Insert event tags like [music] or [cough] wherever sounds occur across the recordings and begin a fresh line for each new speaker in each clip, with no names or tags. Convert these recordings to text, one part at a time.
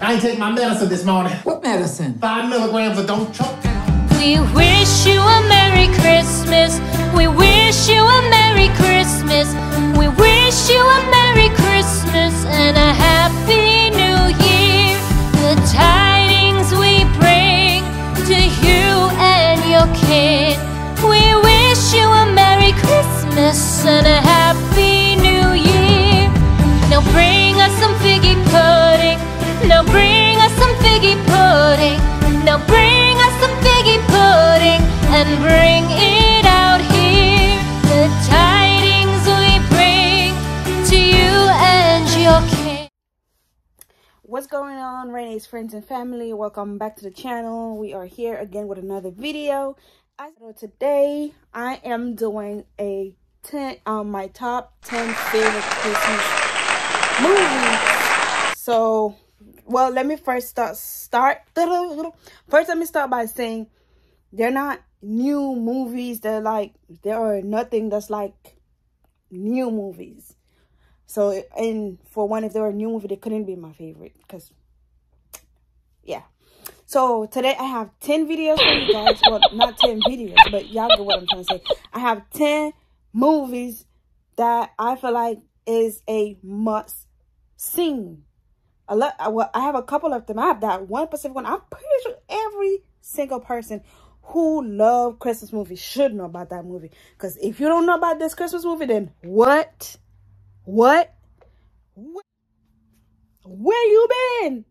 I ain't take my medicine this morning.
What medicine?
Five milligrams of don't choke.
We wish you a Merry Christmas. We wish you a Merry Christmas. We wish you a Merry Christmas and a Happy New Year. The tidings we bring to you and your kid. We wish you a Merry Christmas and a Happy
What's going on, Renne's friends and family? Welcome back to the channel. We are here again with another video. So today I am doing a 10 um my top 10 favorite Christmas movies. So, well, let me first start start [laughs] first let me start by saying they're not new movies. They're like there are nothing that's like new movies. So, and for one, if they were a new movie, they couldn't be my favorite because, yeah. So, today I have 10 videos for you guys. Well, not 10 videos, but y'all get what I'm trying to say. I have 10 movies that I feel like is a must see. I, love, well, I have a couple of them. I have that one specific one. I'm pretty sure every single person who love Christmas movies should know about that movie. Because if you don't know about this Christmas movie, then what? What? Where, where you been?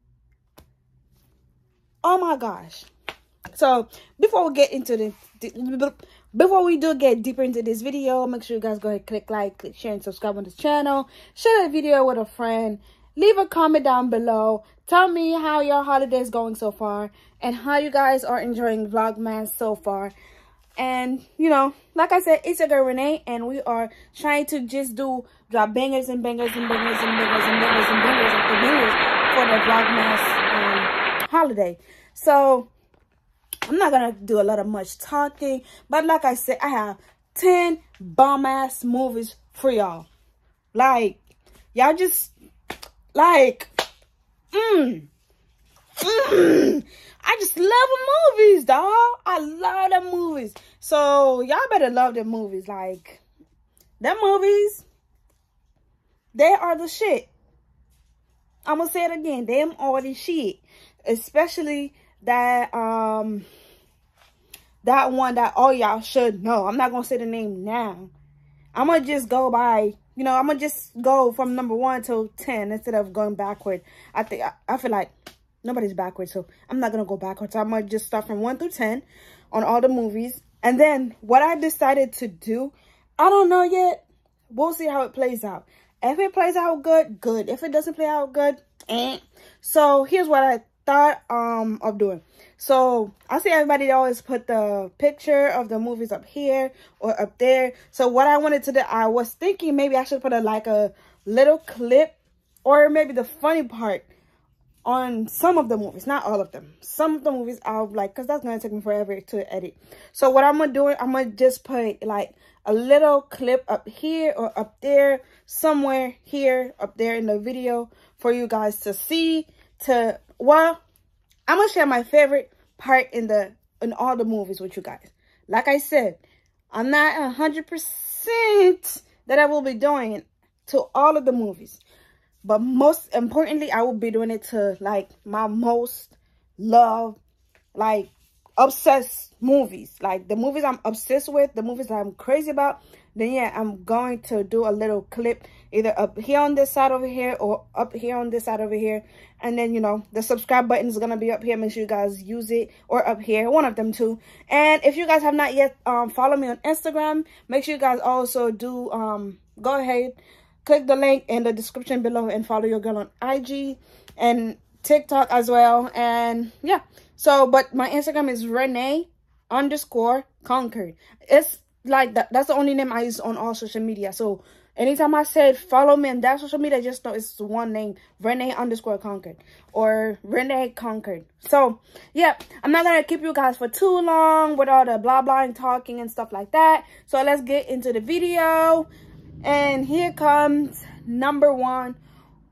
Oh my gosh. So before we get into the before we do get deeper into this video, make sure you guys go ahead click like, click share, and subscribe on this channel. Share the video with a friend. Leave a comment down below. Tell me how your holiday is going so far and how you guys are enjoying Vlogmas so far. And, you know, like I said, it's your girl Renne, and we are trying to just do drop bangers and bangers and bangers and bangers and bangers and bangers after bangers for the Vlogmas um, holiday. So, I'm not to do a lot of much talking, but like I said, I have 10 bomb-ass movies for y'all. Like, y'all just, like, mmm. I just love the movies, dog. I love the movies. So y'all better love the movies. Like them movies, they are the shit. I'm gonna say it again. Them are the shit. Especially that um that one that all y'all should know. I'm not gonna say the name now. I'm gonna just go by, you know, I'm gonna just go from number one to ten instead of going backward. I think I, I feel like nobody's backwards so i'm not gonna go backwards i'm gonna just start from 1 through 10 on all the movies. And then what i decided to do i don't know yet. We'll see how it plays out. If it plays out good good. If it doesn't play out good eh. so here's what i thought um of doing so i see everybody always put the picture of the movies up here or up there so what i wanted to do i was thinking maybe i should put a like a little clip or maybe the funny part on some of the movies, not all of them. Some of the movies I'll like, because that's to take me forever to edit. So what I'm to do, I'm to just put like a little clip up here or up there, somewhere here, up there in the video for you guys to see. To, well, I'm to share my favorite part in the in all the movies with you guys. Like I said, I'm not 100% that I will be doing it to all of the movies. But most importantly, I will be doing it to like my most love, like obsessed movies. Like the movies I'm obsessed with, the movies I'm crazy about. Then yeah, I'm going to do a little clip either up here on this side over here or up here on this side over here. And then, you know, the subscribe button is to be up here. Make sure you guys use it or up here. One of them two. And if you guys have not yet um, followed me on Instagram, make sure you guys also do um, go ahead click the link in the description below and follow your girl on IG and TikTok as well. And yeah, so, but my Instagram is Renne underscore Conquered. It's like that. That's the only name I use on all social media. So anytime I said follow me on that social media, just know it's one name, Renne underscore Conquered or Renne Conquered. So yeah, I'm not gonna keep you guys for too long with all the blah blah and talking and stuff like that. So let's get into the video. And here comes number one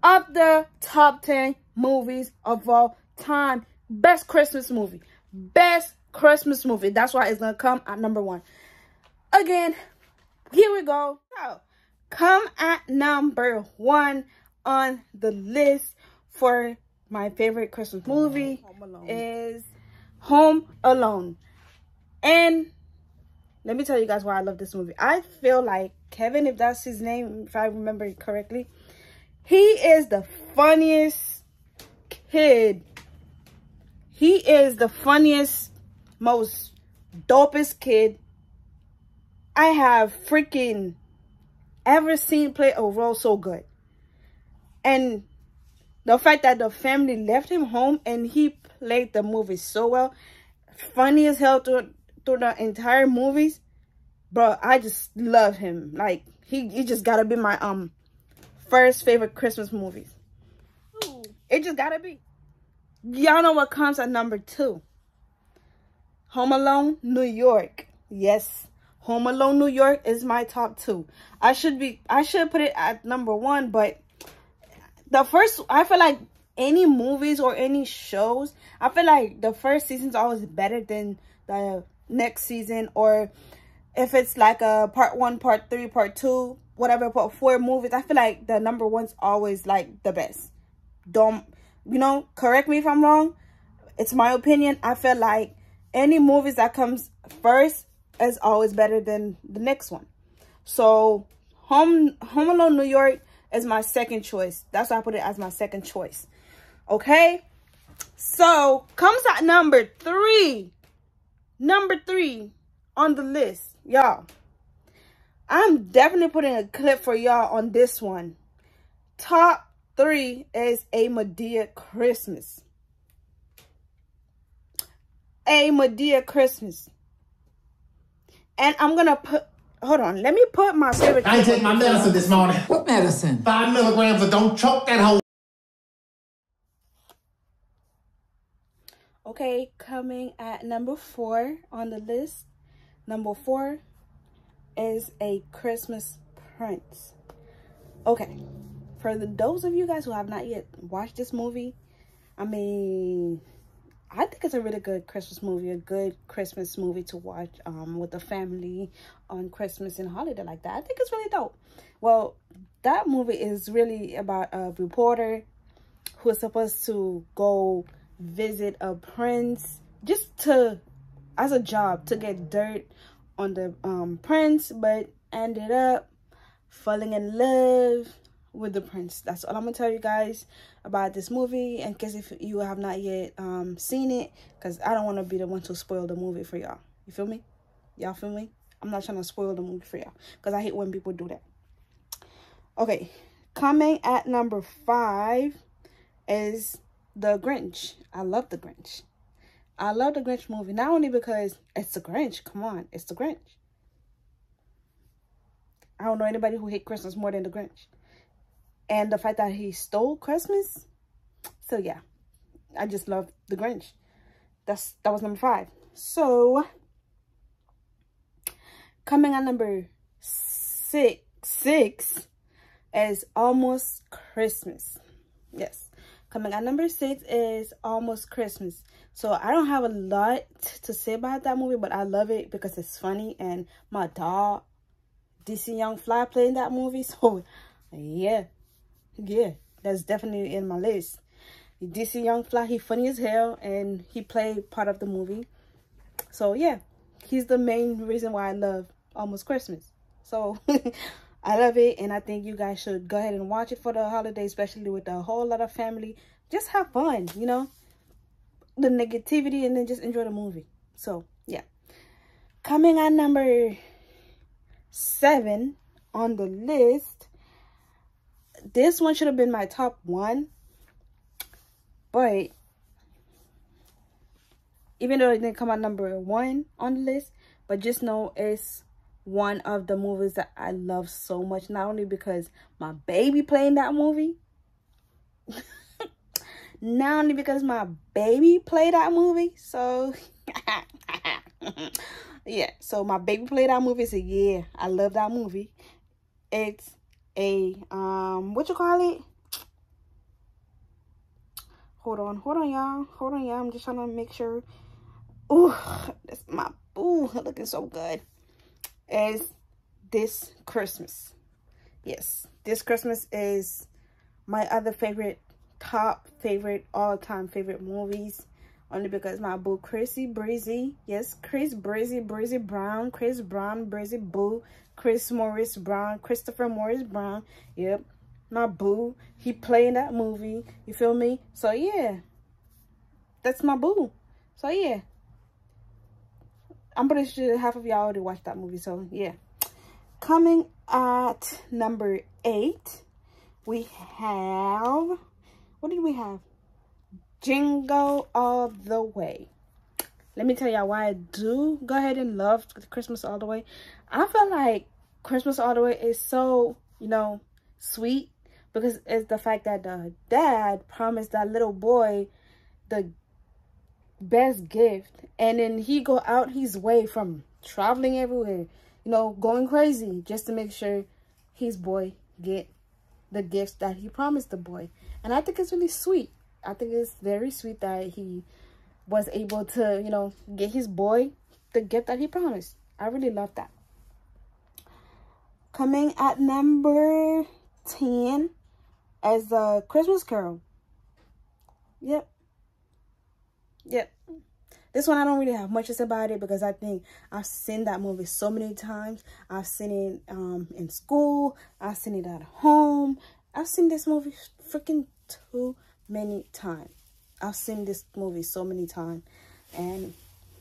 of the top 10 movies of all time. Best Christmas movie. Best Christmas movie. That's why it's going to come at number one. Again, here we go. So, come at number one on the list for my favorite Christmas movie Home is Home Alone. And let me tell you guys why I love this movie. I feel like Kevin, if that's his name, if I remember it correctly, he is the funniest kid. He is the funniest, most dopest kid I have freaking ever seen play a role so good. And the fact that the family left him home and he played the movie so well, funny as hell through, through the entire movies, bro, I just love him. Like, he, he just gotta be my um first favorite Christmas movies. It just gotta be. Y'all know what comes at number two. Home Alone, New York. Yes. Home Alone, New York is my top two. I should be, I should put it at number one, but the first, I feel like any movies or any shows, I feel like the first season's always better than the next season. Or if it's like a part one, part three, part two, whatever, but four movies, I feel like the number one's always like the best. Don't, you know, correct me if I'm wrong. It's my opinion. I feel like any movies that comes first is always better than the next one. So Home Home Alone New York is my second choice. That's why I put it as my second choice. Okay. So comes at number three. Number three on the list. Y'all. I'm definitely putting a clip for y'all on this one. Top three is a Madea Christmas. A Madea Christmas. And I'm going to put, hold on, let me put my favorite.
I ain't take my medicine this morning.
What medicine?
Five milligrams of don't choke that whole.
Okay, coming at number four on the list. Number four is a Christmas Prince. Okay, for the those of you guys who have not yet watched this movie, I mean, I think it's a really good Christmas movie, a good Christmas movie to watch um, with the family on Christmas and holiday like that. I think it's really dope. Well, that movie is really about a reporter who is supposed to go visit a prince just to, as a job, to get dirt on the um, prince, but ended up falling in love with the prince. That's all I'm gonna tell you guys about this movie in case if you have not yet um seen it because I don't want to be the one to spoil the movie for y'all. You feel me? Y'all feel me? I'm not trying to spoil the movie for y'all because I hate when people do that. Okay, coming at number five is The Grinch. I love The Grinch. I love The Grinch movie not only because it's The Grinch. Come on, it's The Grinch. I don't know anybody who hate Christmas more than The Grinch and the fact that he stole Christmas. So yeah, I just love the Grinch. That's that was number five. So coming on number six, six is almost Christmas. Yes, coming on number six is almost Christmas. So I don't have a lot to say about that movie, but I love it because it's funny and my dog, DC Young Fly, playing that movie. [laughs] So yeah, yeah, that's definitely in my list. DC Young Fly, he funny as hell, and he played part of the movie. So yeah, he's the main reason why I love Almost Christmas. So [laughs] I love it, and I think you guys should go ahead and watch it for the holiday, especially with a whole lot of family. Just have fun, you know, the negativity, and then just enjoy the movie. So yeah, coming on number seven on the list this one should have been my top one. But even though it didn't come out number one on the list, but just know it's one of the movies that I love so much. Not only because my baby playing that movie, [laughs] not only because my baby played that movie. So [laughs] yeah, so my baby played that movie. So yeah, I love that movie. It's a um what you call it hold on, hold on, y'all. Hold on, y'all. I'm just trying to make sure. Oh, that's my boo looking so good. Is this Christmas? Yes, this Christmas is my other favorite, top favorite, all-time favorite movies. Only because my boo Chrissy Breezy, yes, Chris Breezy, Breezy Brown, Chris Brown, Breezy Boo, Chris Maurice Brown, Christopher Maurice Brown. Yep, my boo. He playing that movie. You feel me? So yeah, that's my boo. So yeah, I'm pretty sure half of y'all already watched that movie. So yeah, coming at number eight, we have what did we have? Jingle All the Way. Let me tell y'all why I do go ahead and love Christmas All the Way. I feel like Christmas All the Way is so, you know, sweet because it's the fact that the dad promised that little boy the best gift. And then he go out his way from traveling everywhere you know going crazy just to make sure his boy get the gifts that he promised the boy. And i think it's really sweet. I think it's very sweet that he was able to you know get his boy the gift that he promised. I really love that. Coming at number 10 as the christmas carol. Yep Yep. This one I don't really have much to say about it because I think I've seen that movie so many times. I've seen it um, in school. I've seen it at home. I've seen this movie freaking too many times. I've seen this movie so many times. And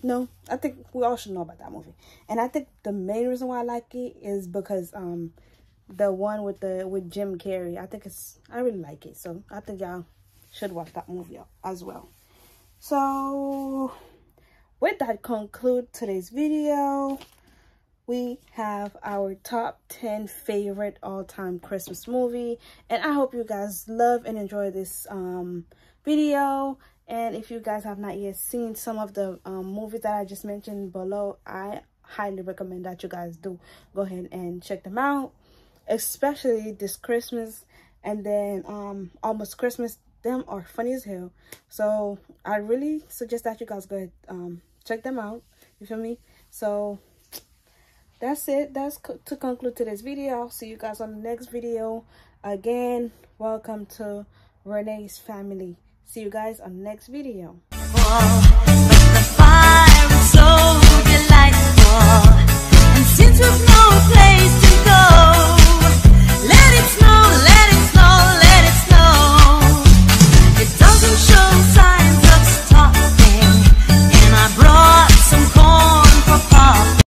no, I think we all should know about that movie. And I think the main reason why I like it is because um the one with the with Jim Carrey. I think it's I really like it. So I think y'all should watch that movie as well. So with that conclude today's video. We have our top 10 favorite all-time Christmas movie. And I hope you guys love and enjoy this um, video. And if you guys have not yet seen some of the um, movies that I just mentioned below, I highly recommend that you guys do go ahead and check them out. Especially this Christmas and then um, almost Christmas them are funny as hell. So i really suggest that you guys go ahead um check them out. You feel me? So that's it. That's to conclude today's video. I'll see you guys on the next video. Again welcome to renne's family. See you guys on the next video